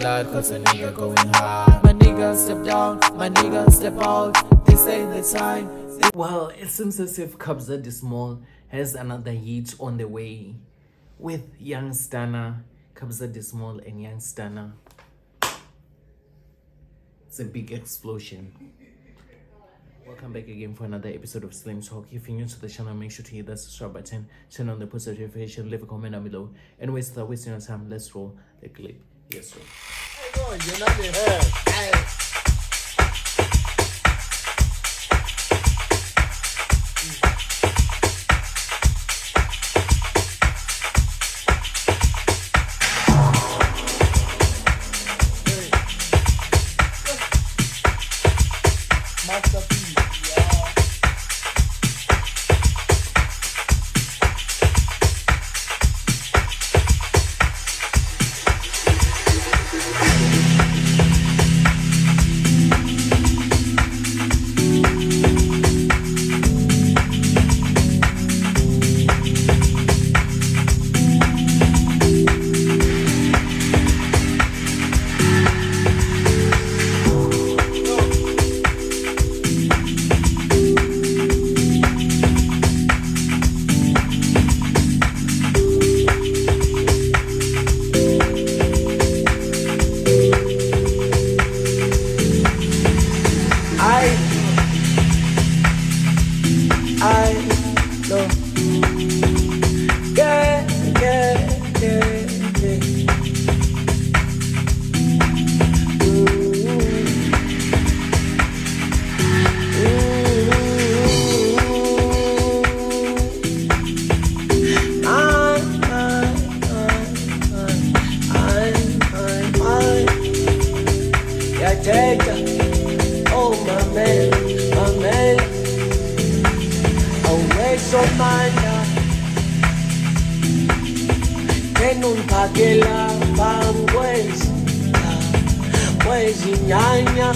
blood, cause a nigga going hard. My nigga step down, my nigga step out. This ain't the time. Well, it seems as if Kabza Small has another hit on the way with Young Stunna, Kabza Small and Young Stunna. It's a big explosion. Welcome back again for another episode of Slim Talk. If you're new to the channel, make sure to hit that subscribe button, turn on the post notification, leave a comment down below. Anyways, without wasting your time, let's roll the clip. Yes, sir. I, take. Oh, my man, my man. Always on my mind. Kenunphakela bangwezi kwezinyanya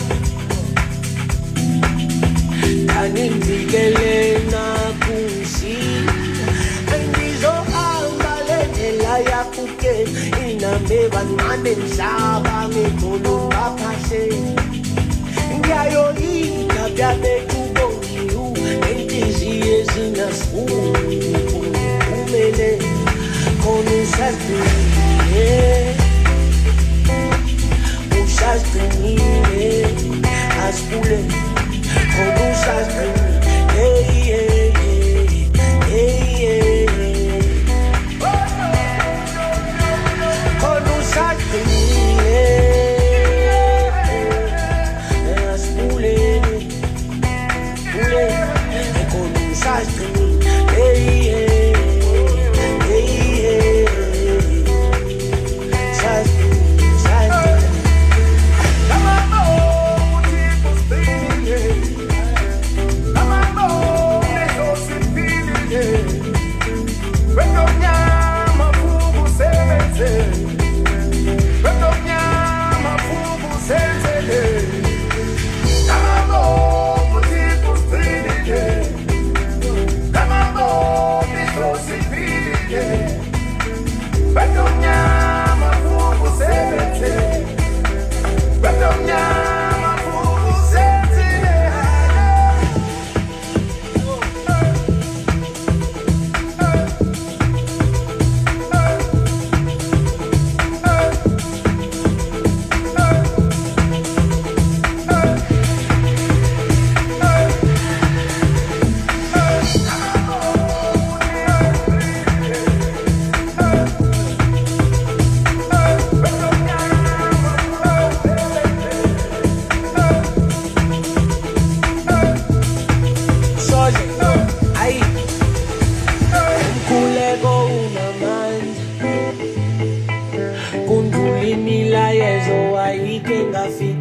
kanimvikele nakunzima angizohamba lendlela yakuke inambe bancane mhlaba ngedolo ngaphaseni ezinasifungo umele asibule. khona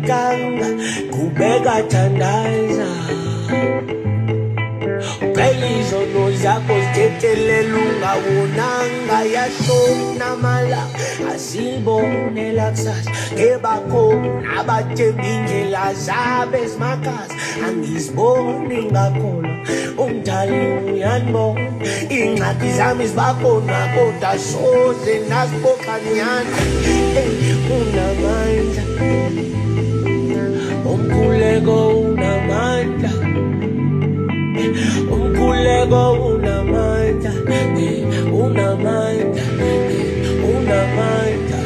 ngafikanga qhubeka thandaza. Phela izono zakho zithethelela ungawonanga yashona malanga asibonela kusasa ngebakhona abathemba indlela zabo ezimakhazi angiziboni ngakholwa umdali uyanibona iy'ncwadi zami zibakhona kodwa soze nazibokanyana unamandla umkhuleko unamandla eh, unamandla eh, unamandla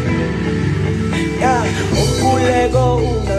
ya umkhuleko unamandla